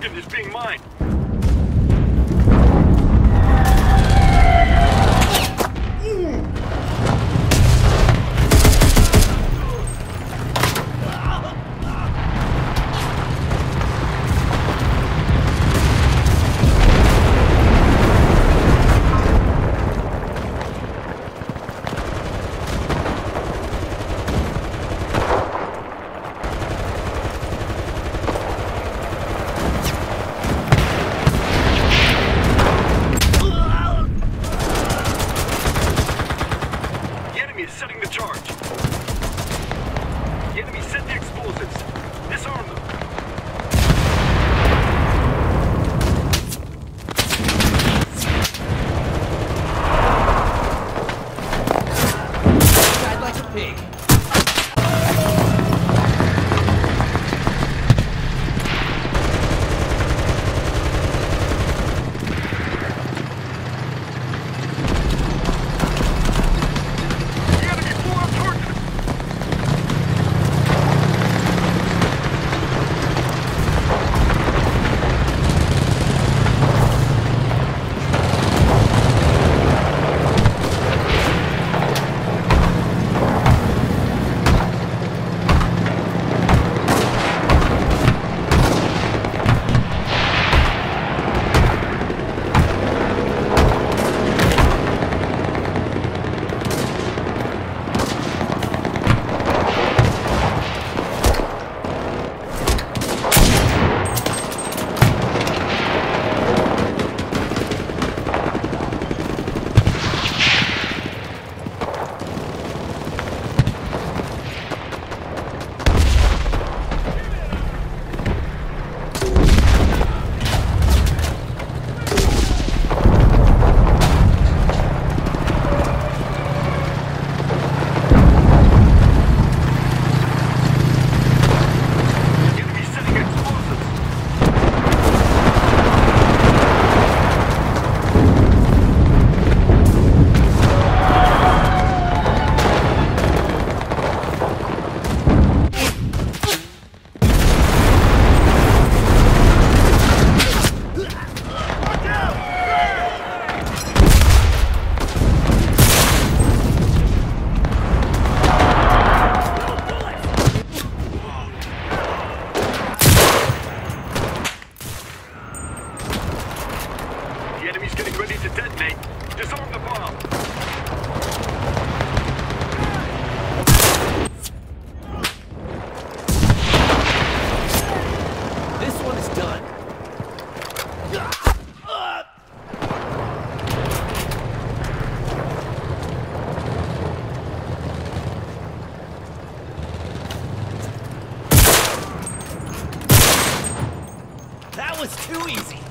Arkham is being mined. was too easy.